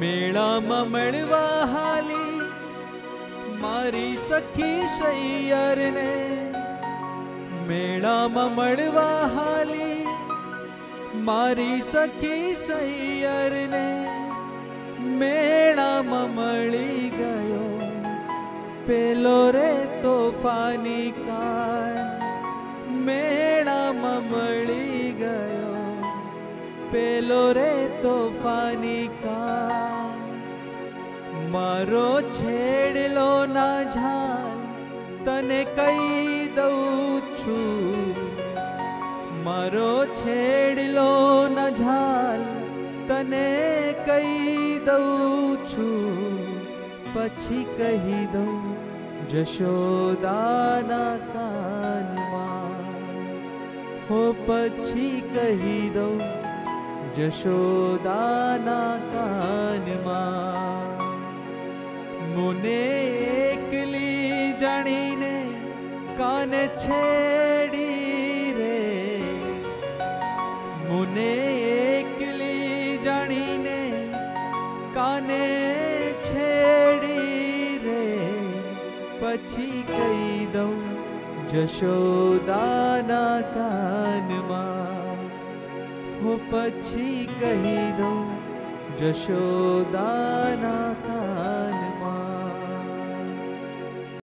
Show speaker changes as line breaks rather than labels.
મેળામાં મળવા હાલી મારી સખી સૈયરને મેળામાં મળવા હાલી મારી સખી સૈયરને મેળામાં મળી ગયો. પેલો રે તોફાની કાન મેળામાં મળી ગયો. પેલો રે તોફાની કાન મારો છેડલો ના ઝાલ, તને કહી દઉં છું. મારો છેડલો ના ઝાલ, તને કહી દઉં છું. પછી કહી દઉં જશોદાના કાનમાં. હો, પછી કહી દઉં જશોદાના કાનમાં. મુને એકલી જાણીને કાન છેડી રે. મુને એકલી જાણીને કાને છેડી રે. પછી કહી દઉં જશોદાના કાનમાં. હું પછી કહી દઉં જશોદાના